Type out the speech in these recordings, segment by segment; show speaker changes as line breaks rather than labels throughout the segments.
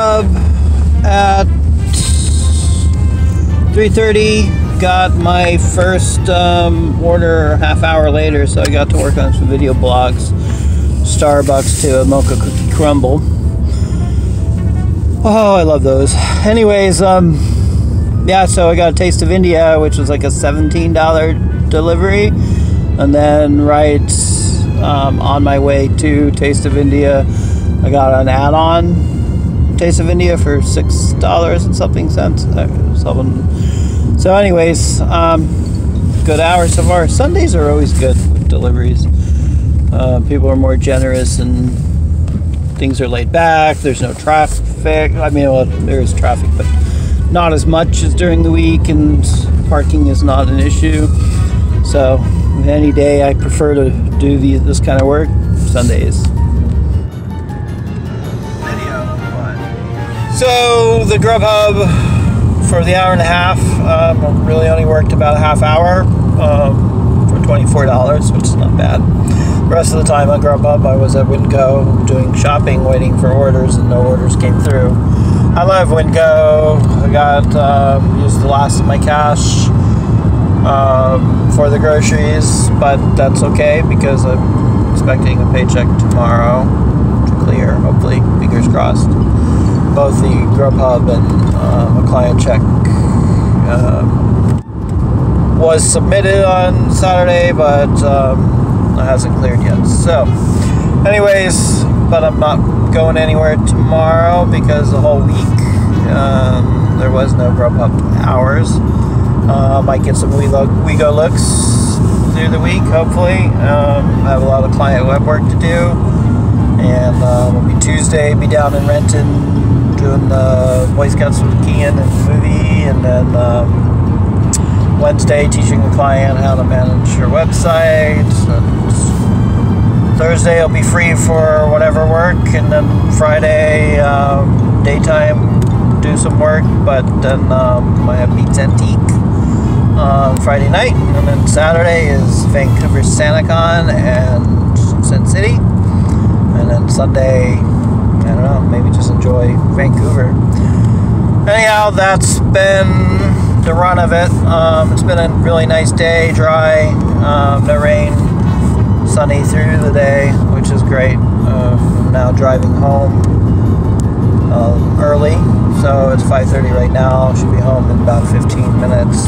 Grubhub at 3.30. Got my first um, order half hour later, so I got to work on some video blogs. Starbucks to a mocha cookie crumble. Oh, I love those. Anyways, um, yeah, so I got a Taste of India, which was like a $17 delivery. And then right um, on my way to Taste of India, I got an add on Taste of India for $6 and something cents. Uh, something. So, anyways, um, good hours so far. Sundays are always good with deliveries. Uh, people are more generous and things are laid back. There's no traffic. I mean, well, there is traffic, but not as much as during the week, and parking is not an issue. So, any day I prefer to do the, this kind of work, Sundays. So, the Grubhub for the hour and a half um, really only worked about a half hour um, for $24, which is not bad. The rest of the time on Grubhub, I was at Winco doing shopping, waiting for orders, and no orders came through. I love Winco. I got um, used the last of my cash um, for the groceries, but that's okay because I'm expecting a paycheck tomorrow to clear. Hopefully, fingers crossed. Both the Grubhub and um, a client check was submitted on Saturday, but um, it hasn't cleared yet. So, anyways, but I'm not going anywhere tomorrow because the whole week um, there was no Grubhub hours. Uh, might get some WeGo looks through the week, hopefully. Um, I have a lot of client web work to do. And uh, will be Tuesday, be down in Renton doing the Boy Scouts with Cian and movie. And then um, Wednesday, teaching the client how to manage your website. And Thursday, I'll be free for whatever work. And then Friday, um, daytime, do some work. But then um, I have Meets Antique on Friday night, and then Saturday is Vancouver SantaCon and Sin City, and then Sunday, I don't know, maybe just enjoy Vancouver. Anyhow, that's been the run of it. Um, it's been a really nice day, dry, um, no rain, sunny through the day, which is great. Um, now driving home um, early, so it's 5:30 right now. Should be home in about 15 minutes.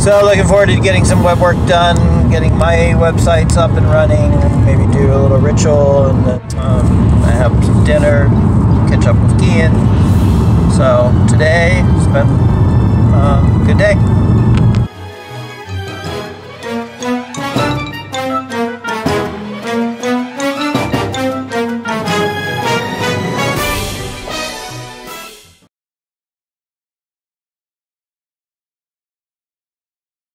So looking forward to getting some web work done, getting my websites up and running, maybe do a little ritual, and then um, I have some dinner, catch up with Cian. So today has been a good day.